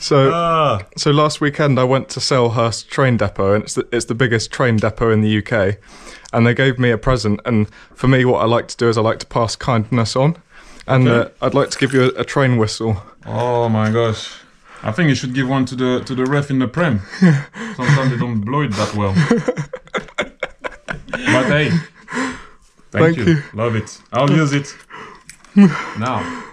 So, Ah, so last weekend I went to Selhurst train depot, and it's the, it's the biggest train depot in the UK. And they gave me a present, and for me, what I like to do is I like to pass kindness on, and Okay. uh, I'd like to give you a, a train whistle. oh my gosh. I think you should give one to the to the ref in the prem. Sometimes they don't blow it that well. but hey, thank, Thank you. you. Love it. I'll use it now.